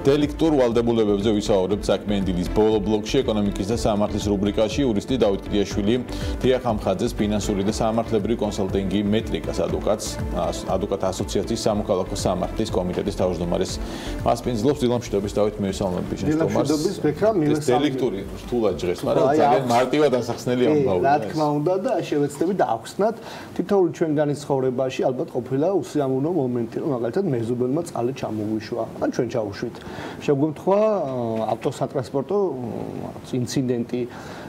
დელექტურ ვალდებულებებზე ვისაუბრებთ საქმენდილის ბოლო ბლოკში ეკონომიკის და სამართლის რუბრიკაში იურისტი დავით კრიაშვილი დიახ ამხაძეს ფინანსური და სამართლებრივი კონსალტინგი მეტრიკას ადვოკატს ადვოკატ ასოციაციის სამოქალაქო სამართლის კომიტეტის თავმჯდომარეს მასპინძლობს დილამშვიდობის დავით მივესალმები შენს თომას დილამშვიდობის ბექრა მივესალმები დელექტური რთულად ჟღერს მაგრამ ძალიან მარტივად ასახსნელი ამბავი რა თქმა უნდა და შევეცდები დაახსნათ თითოეული ჩვენგანი ცხოვრებაში ალბათ ყოფილა უსიამოვნო მომენტი რომ მაგალითად მეზობელმა წყალი ჩამოგვიშვა ან ჩვენ ჩავუშვით შეგვემთხვა ავტოსატრანსპორტო ინციდენტი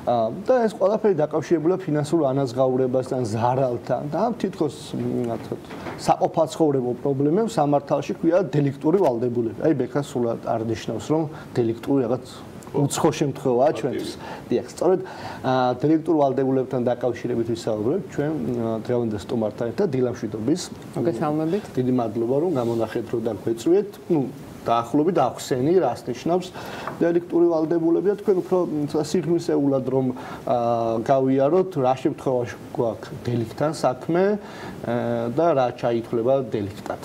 და ეს ყველაფერი დაკავშირებულია ფინანსურ ანაზღაურებასთან, ზარალთან და თითქოს საყოფაცხოვრებო პრობლემებს სამართალში ქვია დელექტური ვალდებულება. აი ბექა სულად არ ნიშნავს რომ დელექტური რაღაც უცხო შემთხვევაა ჩვენთვის. დიახ, სწორედ დელექტურ ვალდებულებთან დაკავშირებით ვისაუბრებთ ჩვენ დღევანდელ სტუმართან ერთად დილამშვიდობის. მოგესალმებით. დიდი მადლობა რომ გამონახეთ რომ და გვეწვიეთ. ნუ დაახლოებით ახსენი რას ნიშნავს დელექტური ვალდებულება თქვენ უფრო სიღრმისეულად რომ გავიაროთ რა შემთხვევაში გვაქვს დელიქთან საქმე და რა ჩაითვლება დელექტად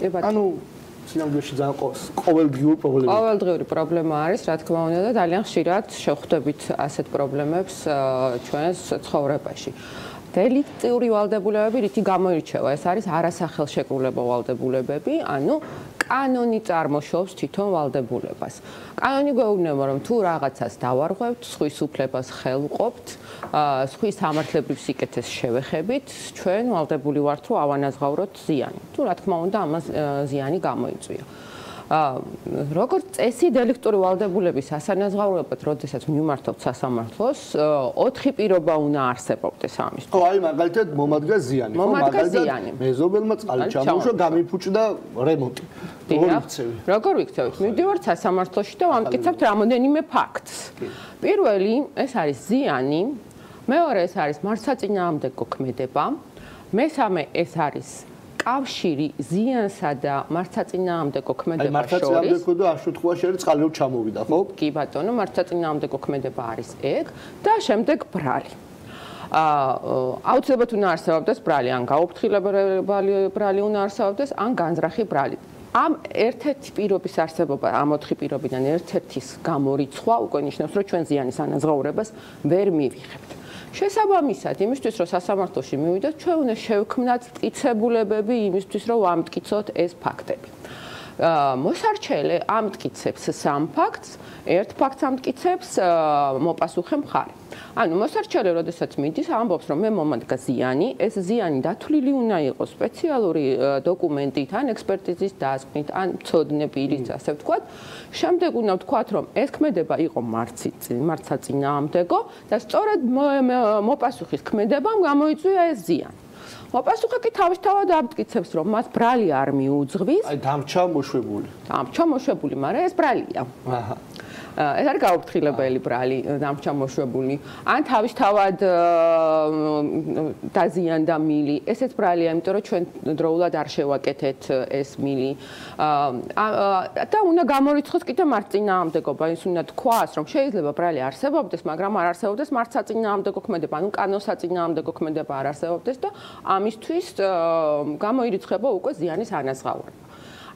ანუ სინამდვილეში ძალიან ყოველდღიური პრობლემა ყოველდღიური პრობლემა არის რა თქმა უნდა და ძალიან ხშირად შევხვდებით ასეთ პრობლემებს ჩვენს ცხოვრებაში. დელექტური ვალდებულებები რითი გამოირჩევა? ეს არის არასახელშეკრულებო ვალდებულებები. ანუ კანონი წარმოშობს თვითონ ვალდებულებას. კანონი გვეუბნება, რომ თუ რაღაცას დავარღვევთ, სხვის უფლებას ხელუყოფთ, სხვის სამართლებრივ სიკეთეს შევეხებით, ჩვენ ვალდებული ვართ, რომ ავანაზღავროთ ზიანი. თუ რა თქმა უნდა, ამას ზიანი გამოიწვია. როგორც წესი დელექტური ვალდებულების ასანაზღაურებად, როდესაც მიმართობთ სასამართლოს, 4 პირობა უნდა არსებობდეს ამის. ხო, აი მაგალითად მომადგა ზიანი, ხო, მაგალითად მეზობელმა წყალი ჩამოუშვა, გამიფუჭდა რემონტი. როგორ ვიქცევი? როგორ ვიქცევით? მივდივართ სასამართლოში და ვამტკიცებთ რამოდენიმე ფაქტს. პირველი, ეს არის ზიანი, მეორე ეს არის მარცხაწინააღმდეგო ქმედება, მესამე ეს არის კავშირი ზიანსა და მარცხაწინააღმდეგო ქმედებას შორის. აი მარცხაწინააღმდეგო და აშუთხუაში არის წყალი რომ ჩამოვიდა, ხო? კი ბატონო, მარცხაწინააღმდეგო ქმედება არის ეგ და შემდეგ ბრალი. აა აუცილებლად უნდა არსებობდეს ბრალი, ან გაუფრთხილებელი ბრალი უნდა არსებობდეს, ან განზრახი ბრალი. ამ ერთ-ერთი პირობის არსებობა, ამ ოთხი პირობიდან ერთ-ერთის გამორიცხვა უკვე ნიშნავს, რომ ჩვენ ზიანის ანაზღაურებას ვერ მივიღებთ. შესაბამისად, იმისთვის რომ სასამართლოში მივიდეთ, ჩვენ უნდა შევქმნათ მტკიცებულებები იმისთვის, რომ ვამტკიცოთ ეს ფაქტები. მოსარჩელე ამტკიცებს სამ ფაქტს, ერთ ფაქტს ამტკიცებს მოპასუხე მხარე. ანუ მოსარჩელე, როდესაც მიდის, ამბობს, რომ მე მომადგა ზიანი, ეს ზიანი დათვლილი უნდა იყოს სპეციალური დოკუმენტით, ან ექსპერტიზის დასკვნით, ან ცოდნებით, ასე ვთქვათ. შემდეგ უნდა ვთქვათ, რომ ეს ქმედება იყო მარცი, მარცაწინააღმდეგო და სწორედ მოპასუხის ქმედებამ გამოიწვია ეს ზიანი. მოპასუხე კი თავისთავად ამტკიცებს, რომ მას ბრალი არ მიუძღვის. აი დამჩა მოშვებული. დამჩა მოშვებული, მაგრამ ეს ბრალია. აჰა. ეს არის გაუფრთხილებელი ბრალი დამჩამოშვებული. ან თავისთავად დაზიანდა მილი. ესეც ბრალია იმიტომ რომ ჩვენ დროულად არ შევაკეთეთ ეს მილი. და უნდა გამორიცხოს კიდე მარწინაამდეგობა ის უნდა თქვას რომ შეიძლება ბრალი არსებობდეს მაგრამ არ არსებობდეს მარცაწინაამდეგო ქმედება. ანუ კანოსაწინაამდეგო ქმედება არ არსებობდეს და ამისთვის გამოირიცხება უკვე ზიანის ანაზღაურება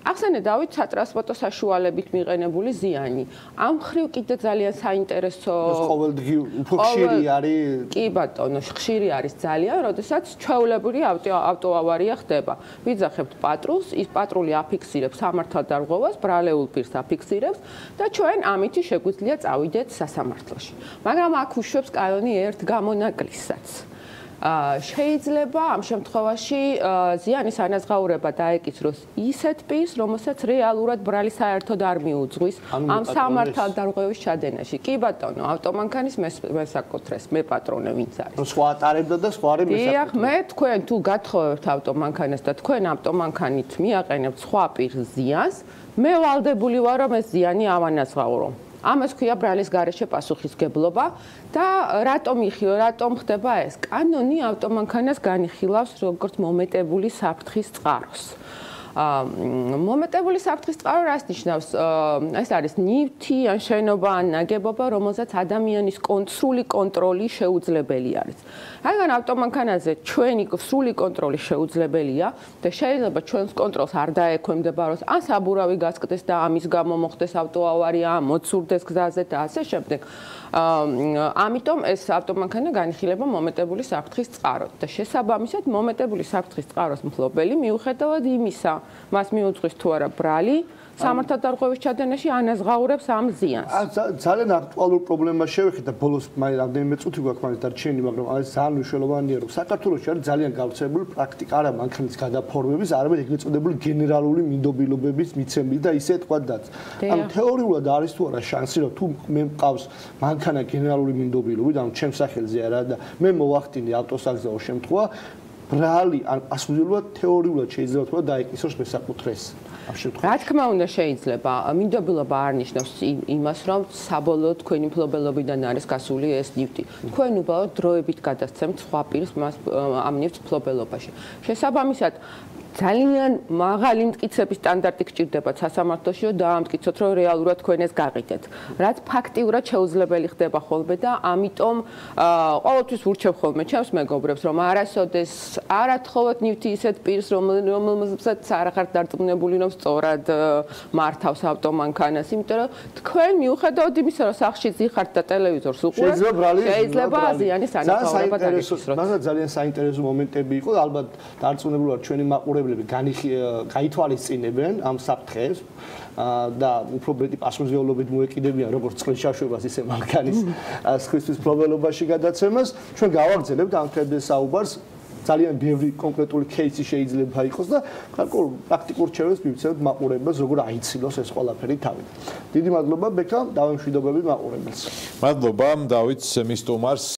ახსენე დავით სატრანსპორტო საშუალებით მიყენებული ზიანი. ამ ხრივ კიდე ძალიან საინტერესო ყოველდღი უფრო ხშირი არის. კი ბატონო, ხშირი არის ძალიან, როდესაც ჩვეულებრივი ავტოავარია ხდება. ვიძახებთ პატრულს, ის პატრული აფიქსირებს სამართალ დარღვევას, ბრალეულ პირს აფიქსირებს და ჩვენ ამითი შეგვიძლია წავიდეთ სასამართლოში. მაგრამ აქ უშვებს კანონი ერთ გამონაკლისსაც. შეიძლება ამ შემთხვევაში ზიანის ანაზღაურება დაეკისროს ისეთ პირს, რომელსაც რეალურად ბრალი საერთოდ არ მიუძღვის ამ სამართალ დარღვევის ჩადენაში. კი ბატონო, ავტომანქანის მესაკუთრეს, მე პატრონე ვინც არის. ნუ სხვა ატარებდა და სხვა არის მესაკუთრე. დიახ, მე თქვენ თუ გათხოვებთ ავტომანქანას და თქვენ ავტომანქანით მიაყენებთ სხვა პირს ზიანს, მე ვალდებული ვარ რომ ეს ზიანი ავანაზღაურო. ამას ქვია ბრალის garaშე პასუხისგებლობა და რატომ იხილო, რატომ ხდება ეს? კანონი ავტომანქანას განიხილავს როგორც მომეტებული საფრთხის წყაროს. მომეტებული საფრთხის წყარო რას ნიშნავს? ეს არის ნივთი ან შენობა ან ნაგებობა, რომელზეც ადამიანის კონტროლი კონტროლი შეუძლებელი არის. რადგან ავტომანქანაზე ჩვენი სრული კონტროლი შეუძლებელია და შეიძლება ჩვენს კონტროლს არ დაექვემდებაროს, ან საბურავი გასკდეს და ამის გამო მოხდეს ავტოავარია, მოცურდეს გზაზე და ასე შემდეგ. ამიტომ ეს ავტომანქანა განიხილება მომეტებული საფრთხის წყაროდ და შესაბამისად მომეტებული საფრთხის წყაროს მფლობელი მიუხედავად იმისა, მას მიუძღვის თუ არა ბრალი, სამართალდარღვევის ჩადენაში ანაზღაურებს ამ ზიანს. ძალიან აქტუალურ პრობლემას შევეხეთ და ბოლოს მაინც რამდენიმე წუთი გვაქვს მაგის დარჩენილი, მაგრამ ეს ძალიან მნიშვნელოვანია, რომ საქართველოში არის ძალიან გავრცელებული პრაქტიკა არა მანქანის გადაფორმების, არამედ ეგრეთ წოდებული გენერალური მინდობილობების მიცემი და ისე თქვადაც. ან თეორიულად არის თუ არა შანსი, რომ თუ მე მყავს მანქანა გენერალური მინდობილობით, ანუ ჩემს სახელზე არა და მე მოვახდინე ავტოსაგზაო შემთხვევა, ბრალი ან პასუხისმგებლობა თეორიულად შეიძლება თქვა დაეკისროს მესაკუთრეს. ამ შემთხვევაში. რა თქმა უნდა შეიძლება. მინდობილობა არ ნიშნავს იმას, რომ საბოლოო თქვენი ფლობელობიდან არის გასული ეს ნივთი. თქვენ უბრალოდ დროებით გადასცემთ სხვა პირს მას ამ ნივთს ფლობელობაში. შესაბამისად ძალიან მაღალი მტკიცების სტანდარტი გჭირდებათ სასამართლოში, რომ დაამტკიცოთ, რომ რეალურად თქვენ ეს გაღიდეთ. რაც ფაქტიურად შეუძლებელი ხდება ხოლმე და ამიტომ ყოველთვის ვურჩევ ხოლმე ჩემს მეგობრებს, რომ არასოდეს არათხოვოთ ნივთი ისეთ პირს, რომელსაც არ ახართ დარწმუნებული, რომ სწორად მართავს ავტომანქანას, იმიტომ რომ თქვენ მიუხედავად იმისა, რომ სახში ძიხართ და ტელევიზორს უყურებთ, შეიძლება ზიანი სანახაურება დაგიქცეთ. მაგრამ ძალიან საინტერესო მომენტები იყო, ალბათ დარწმუნებული ვარ ჩვენი მაყურებელი მაცხოვრებლები გაითვალისწინებენ ამ საფრთხეებს და უფრო მეტი პასუხისმგებლობით მოეკიდებიან როგორც წყლისშაშვებას, ისე მანქანის სხისთვის მფლობელობაში გადაცემას. ჩვენ გავაგრძელებთ ამ თემებზე საუბარს ძალიან ბევრი კონკრეტული кейსი შეიძლება იყოს და გარკვეულ პრაქტიკულ რჩევებს მივცემთ მაყურებელს, როგორ აიცილოს ეს ყველაფერი თავით. დიდი მადლობა ბექა, დავემშვიდობები მაყურებელს. მადლობა დავით მისტომარს